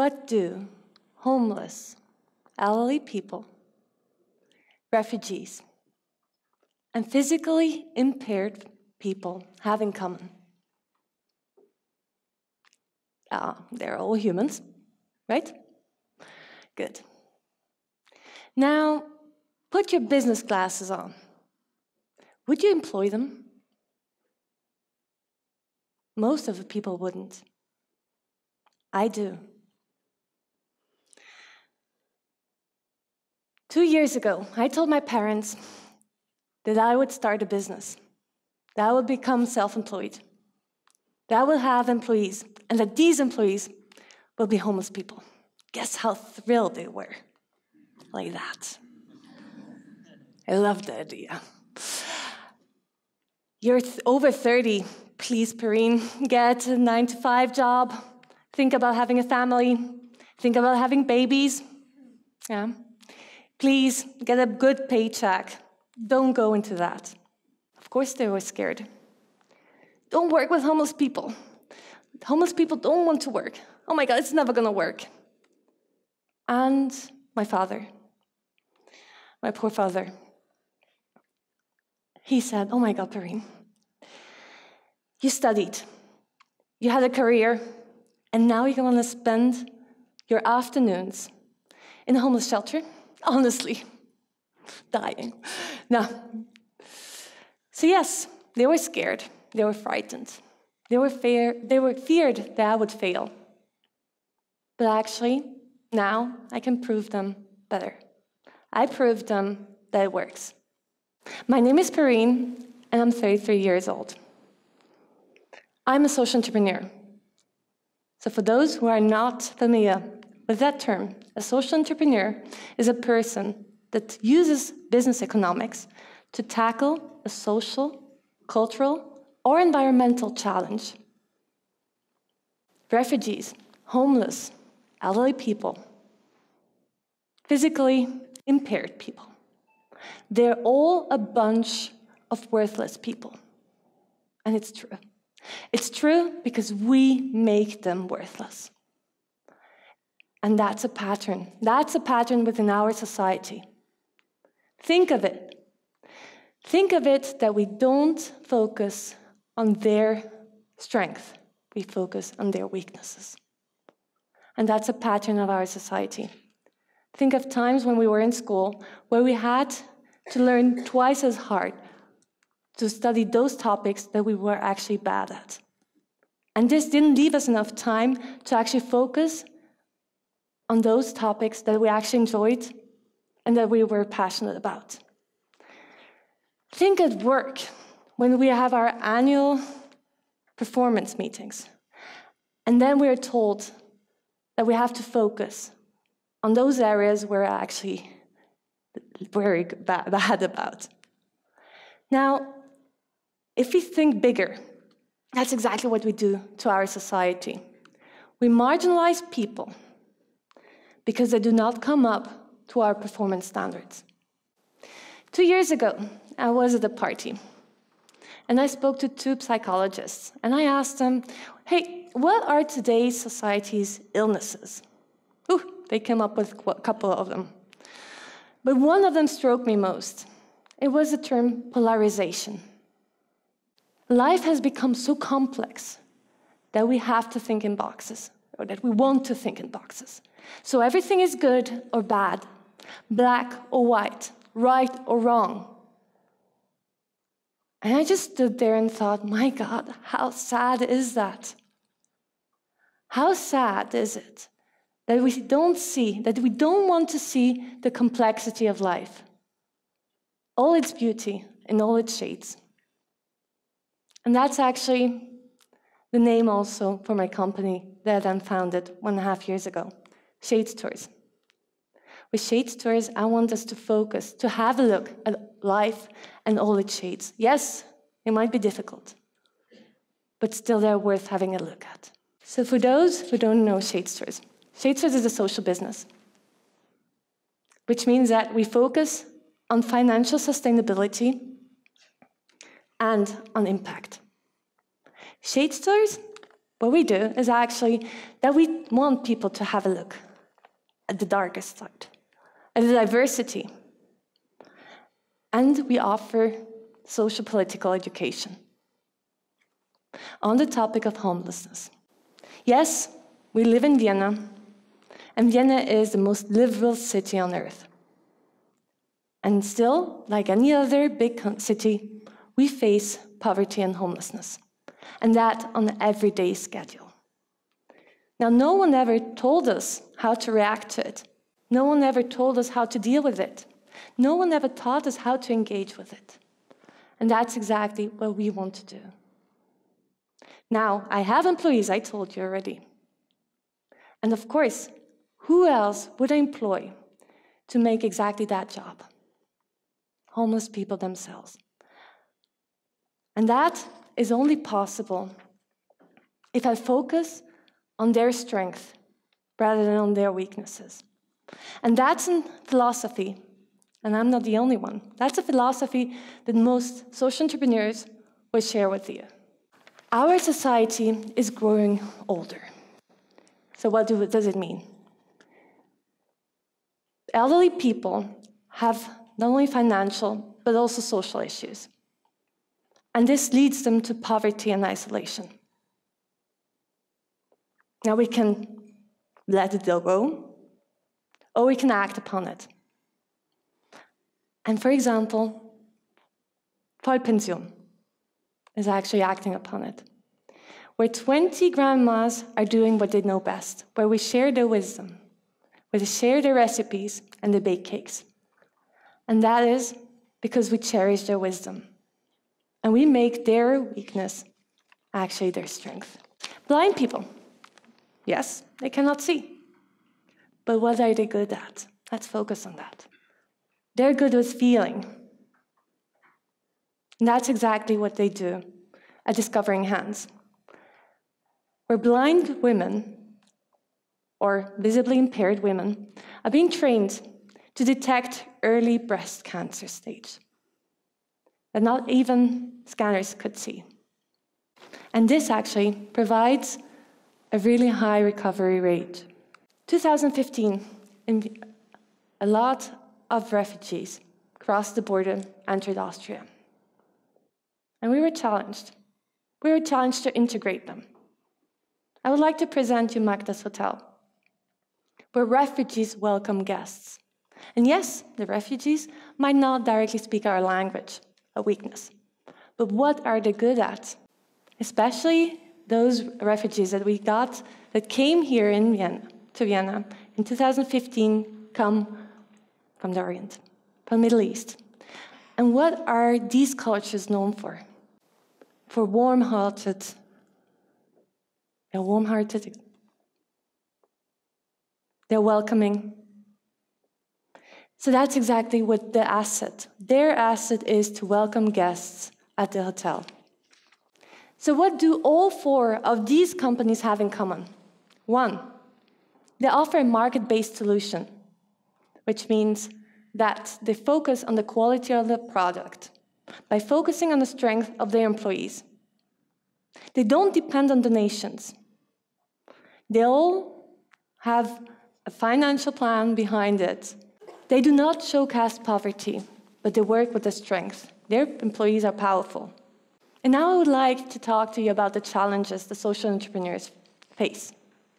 What do homeless, elderly people, refugees, and physically impaired people have in common? Uh, they're all humans, right? Good. Now, put your business glasses on. Would you employ them? Most of the people wouldn't. I do. Two years ago, I told my parents that I would start a business, that I would become self employed, that I will have employees, and that these employees will be homeless people. Guess how thrilled they were? Like that. I love the idea. You're th over 30. Please, Perrine, get a nine to five job. Think about having a family. Think about having babies. Yeah. Please get a good paycheck. Don't go into that. Of course, they were scared. Don't work with homeless people. Homeless people don't want to work. Oh my God, it's never going to work. And my father, my poor father, he said, Oh my God, Perrine, you studied, you had a career, and now you're going to spend your afternoons in a homeless shelter? Honestly, dying. No. So, yes, they were scared, they were frightened, they were, fear, they were feared that I would fail. But actually, now I can prove them better. I proved them that it works. My name is Perrine, and I'm 33 years old. I'm a social entrepreneur. So, for those who are not familiar with that term, a social entrepreneur is a person that uses business economics to tackle a social, cultural, or environmental challenge. Refugees, homeless, elderly people, physically impaired people. They're all a bunch of worthless people. And it's true. It's true because we make them worthless. And that's a pattern. That's a pattern within our society. Think of it. Think of it that we don't focus on their strength, we focus on their weaknesses. And that's a pattern of our society. Think of times when we were in school where we had to learn twice as hard to study those topics that we were actually bad at. And this didn't leave us enough time to actually focus on those topics that we actually enjoyed and that we were passionate about. Think at work when we have our annual performance meetings, and then we are told that we have to focus on those areas we're actually very bad about. Now, if we think bigger, that's exactly what we do to our society. We marginalize people because they do not come up to our performance standards. Two years ago, I was at a party and I spoke to two psychologists and I asked them, hey, what are today's society's illnesses? Ooh, they came up with a couple of them. But one of them struck me most. It was the term polarization. Life has become so complex that we have to think in boxes, or that we want to think in boxes. So everything is good or bad, black or white, right or wrong. And I just stood there and thought, my God, how sad is that? How sad is it that we don't see, that we don't want to see the complexity of life, all its beauty and all its shades? And that's actually the name also for my company that I founded one and a half years ago, Shades Tours. With Shades Tours, I want us to focus, to have a look at life and all its shades. Yes, it might be difficult, but still they're worth having a look at. So for those who don't know Shades Tours, Shades Tours is a social business, which means that we focus on financial sustainability and on impact. Shades Tours what we do is actually that we want people to have a look at the darkest side, at the diversity. And we offer social political education on the topic of homelessness. Yes, we live in Vienna, and Vienna is the most liberal city on earth. And still, like any other big city, we face poverty and homelessness, and that on an everyday schedule. Now, no one ever told us how to react to it. No one ever told us how to deal with it. No one ever taught us how to engage with it. And that's exactly what we want to do. Now, I have employees, I told you already. And of course, who else would I employ to make exactly that job? Homeless people themselves. And that is only possible if I focus on their strength rather than on their weaknesses. And that's a philosophy, and I'm not the only one. That's a philosophy that most social entrepreneurs will share with you. Our society is growing older. So, what do, does it mean? Elderly people have not only financial, but also social issues. And this leads them to poverty and isolation. Now we can let it go, or we can act upon it. And for example, Paul Vollpension is actually acting upon it. Where 20 grandmas are doing what they know best, where we share their wisdom, where they share their recipes and they bake cakes. And that is because we cherish their wisdom. And we make their weakness actually their strength. Blind people, yes, they cannot see. But what are they good at? Let's focus on that. They're good with feeling. And that's exactly what they do at Discovering Hands. Where blind women or visibly impaired women are being trained to detect early breast cancer stage that not even scanners could see. And this actually provides a really high recovery rate. 2015, a lot of refugees crossed the border, entered Austria. And we were challenged. We were challenged to integrate them. I would like to present you Magda's Hotel, where refugees welcome guests. And yes, the refugees might not directly speak our language, a weakness. But what are they good at? Especially those refugees that we got that came here in Vienna, to Vienna in 2015 come from the Orient, from the Middle East. And what are these cultures known for? For warm-hearted, they're warm-hearted, they're welcoming, so that's exactly what the asset. Their asset is to welcome guests at the hotel. So, what do all four of these companies have in common? One, they offer a market based solution, which means that they focus on the quality of the product by focusing on the strength of their employees. They don't depend on donations. They all have a financial plan behind it they do not showcase poverty, but they work with the strength. Their employees are powerful. And now I would like to talk to you about the challenges the social entrepreneurs face.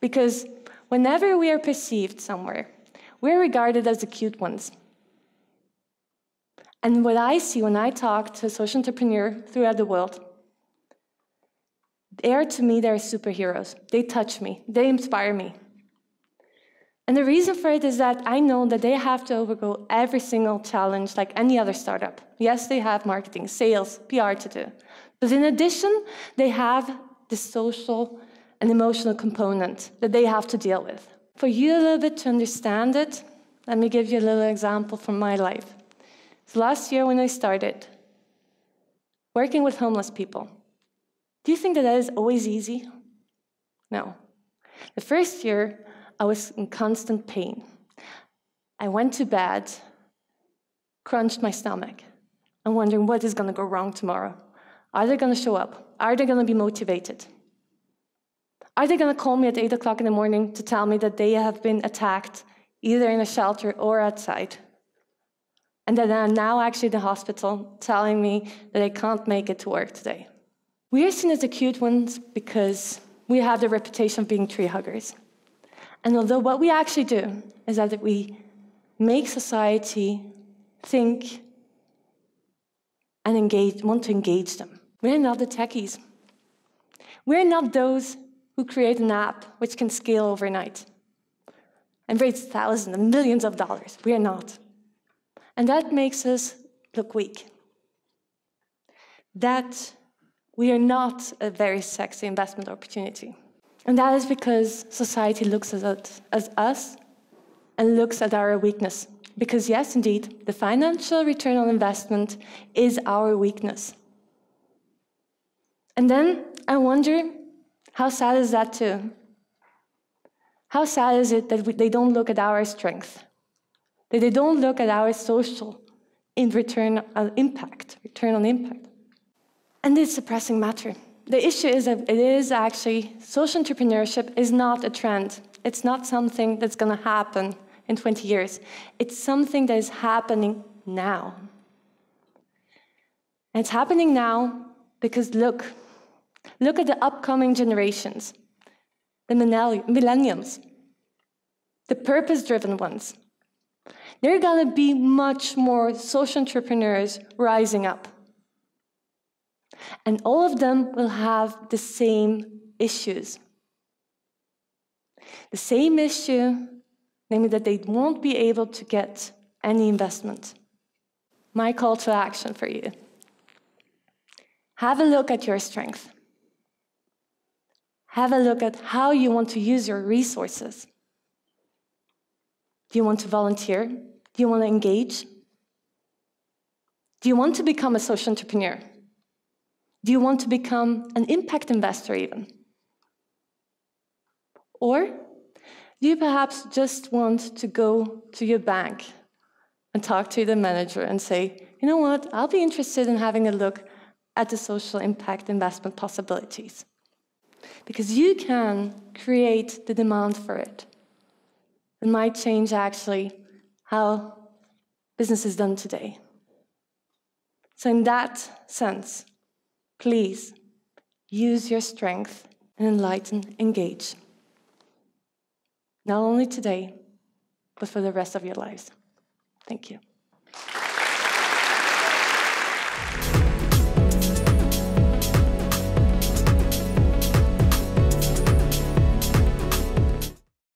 Because whenever we are perceived somewhere, we're regarded as the cute ones. And what I see when I talk to a social entrepreneur throughout the world, they are to me, they're superheroes. They touch me, they inspire me. And the reason for it is that I know that they have to overgo every single challenge like any other startup. Yes, they have marketing, sales, PR to do. But in addition, they have the social and emotional component that they have to deal with. For you a little bit to understand it, let me give you a little example from my life. So last year when I started working with homeless people, do you think that that is always easy? No. The first year, I was in constant pain. I went to bed, crunched my stomach, and wondering what is going to go wrong tomorrow. Are they going to show up? Are they going to be motivated? Are they going to call me at 8 o'clock in the morning to tell me that they have been attacked either in a shelter or outside? And that I'm now actually in the hospital telling me that I can't make it to work today. We are seen as the cute ones because we have the reputation of being tree huggers. And although what we actually do is that we make society think and engage, want to engage them. We're not the techies. We're not those who create an app which can scale overnight and raise thousands and millions of dollars. We are not. And that makes us look weak. That we are not a very sexy investment opportunity. And that is because society looks at as us and looks at our weakness. Because, yes, indeed, the financial return on investment is our weakness. And then I wonder how sad is that too? How sad is it that we, they don't look at our strength? That they don't look at our social in return on impact, return on impact. And it's a pressing matter. The issue is that it is actually, social entrepreneurship is not a trend. It's not something that's going to happen in 20 years. It's something that is happening now. And it's happening now because look, look at the upcoming generations, the millennials, the purpose driven ones. There are going to be much more social entrepreneurs rising up. And all of them will have the same issues. The same issue namely that they won't be able to get any investment. My call to action for you have a look at your strength. Have a look at how you want to use your resources. Do you want to volunteer? Do you want to engage? Do you want to become a social entrepreneur? Do you want to become an impact investor, even? Or do you perhaps just want to go to your bank and talk to the manager and say, you know what, I'll be interested in having a look at the social impact investment possibilities? Because you can create the demand for it. It might change actually how business is done today. So, in that sense, please use your strength and enlighten, engage not only today, but for the rest of your lives. Thank you.